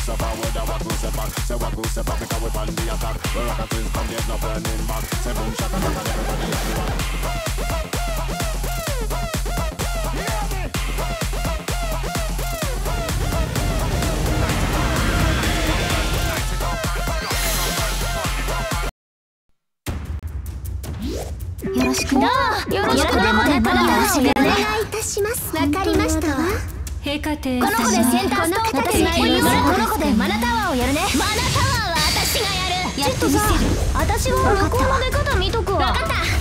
step forward and walk two step back. Say two step back because we on the attack. We rock a twist from there's no turning back. Say boom shaka and everybody everyone. よろしくねよろしくこの子でまだよろしくねお願いいたしますわかりましたわ陛下邸この子でセンターストーン立てないよ。この子でマナタワーをやるね。マナタワーは私がやる。ちょっとさ私は向こうの出方見とくわ。分かった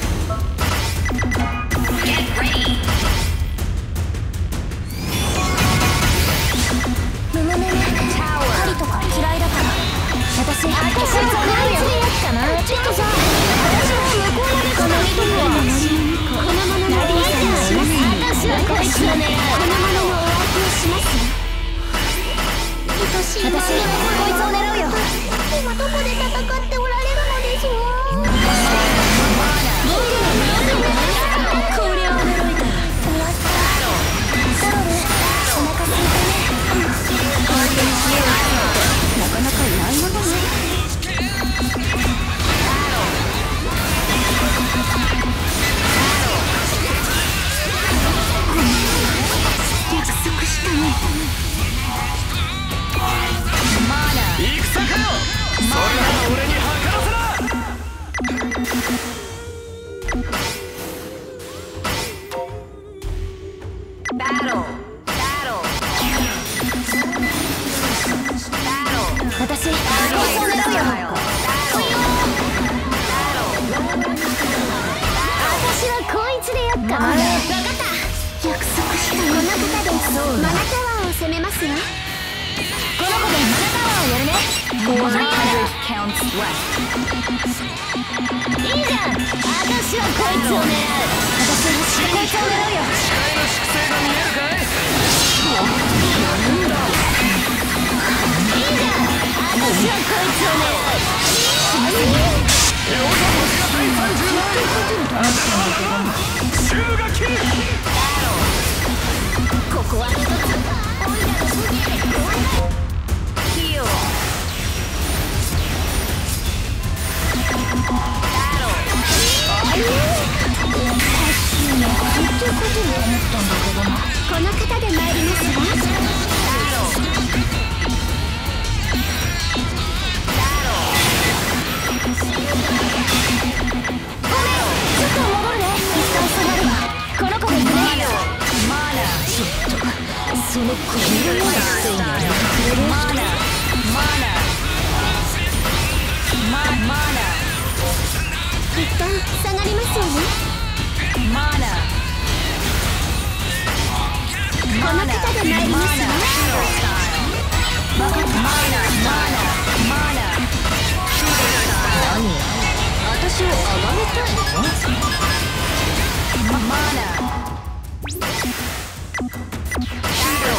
マナタワーを攻めますわこの子でマナタワーをやるねいいじゃん私はこいつを狙う。私はこいつを狙う。よ視界の粛清が見えるかいいいじゃん私はこいつを狙う。両者星が第30枚シューが切るここは一つおいらの武器で怖いヒーローこの方で参りますわごめんだけ。どなこの方で参りますわその子のような姿勢に。やめてくれるマナ。マナ。ママナ。一旦下がりますよねマナ。この方で参りますわ分かったマナ。マナ。マナ。何私を崇めたいのママナ。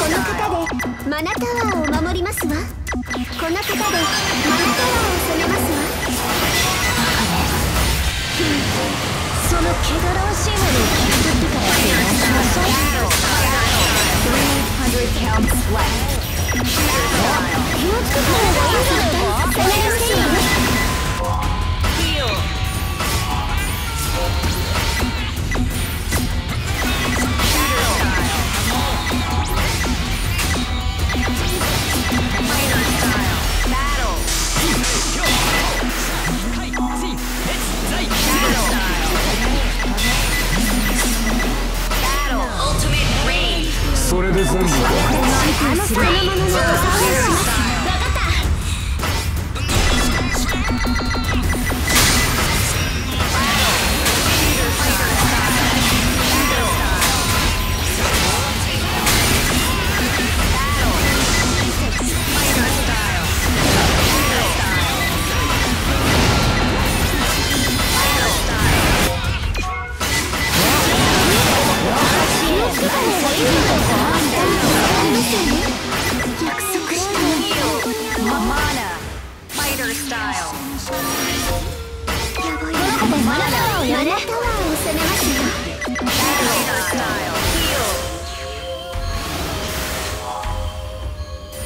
の方でマナタワーを守りますわ。この方でマナタワーを攻めますわ。その汚らわしいものを切り取ってから手をしなさい気をつけた方がいいんじゃないか攻めませんよ。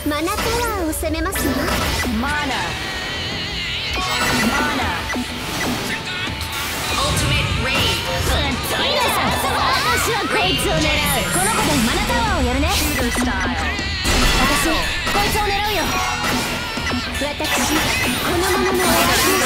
マナタワーを攻攻めますわマナマナ Ultimate Rage 私はこいつを狙う。この子でマナタワーをやるね。私こいつを狙うよ。私このままのお役を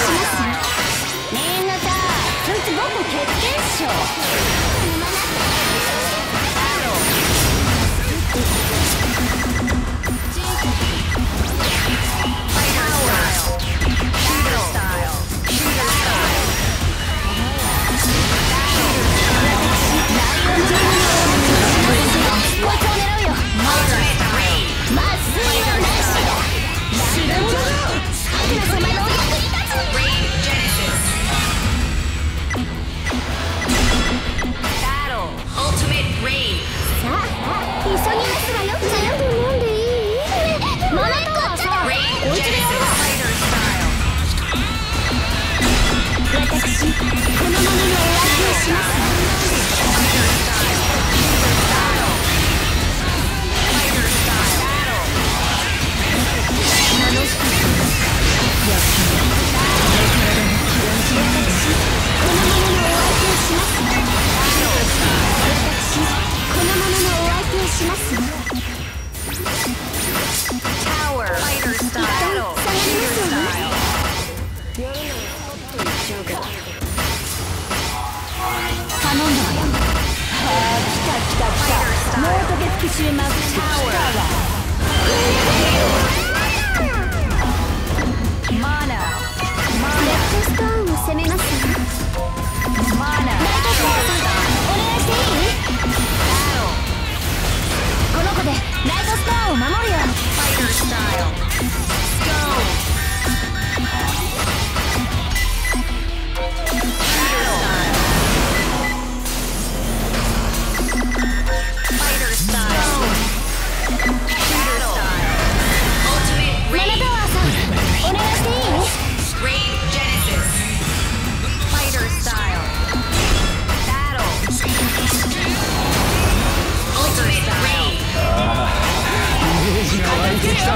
助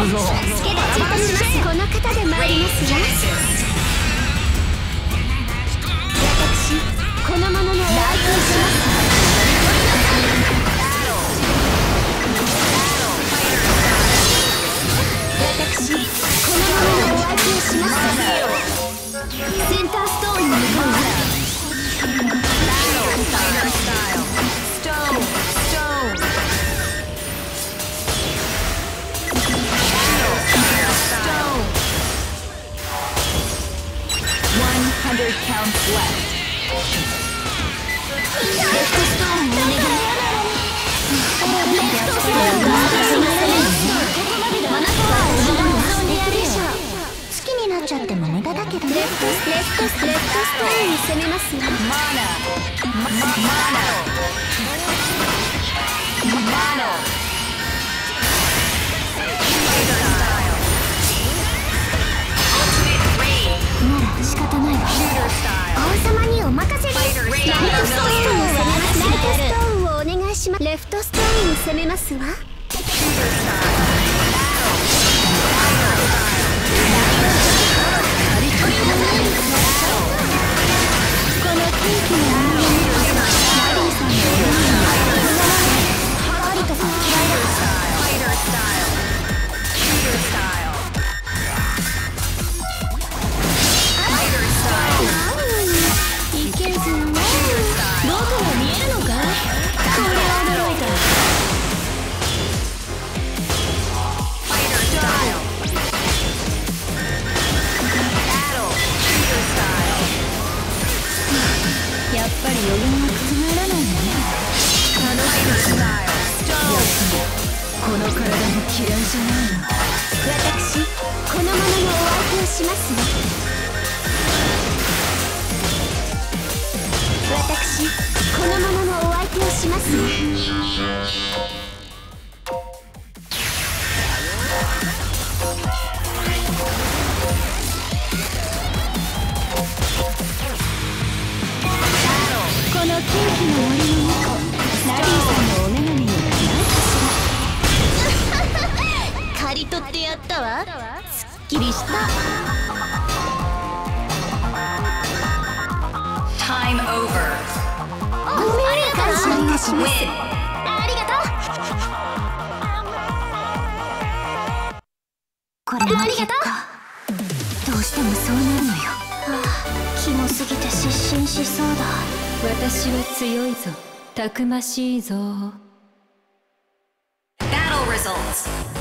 けがいたしますこの方で参りますわ私このままのお相手をします私このままのお相手をしますちゃっても無駄だけどレフトレフトレフトストーンに攻めます。わ Mana Mana Mana Fighter Style Ultimate Raid なら仕方ないわ王様にお任せです。ファイトライトストーンをお願いします。レフトストーンを攻めますわ。願い嫌いじゃないの私このままのお相手をしますわ。した Time over. ごめん感謝いたします.ありがとうこれも結果どうしてもそうなるのよああキモすぎて失神しそうだ私は強いぞたくましいぞ Battle results.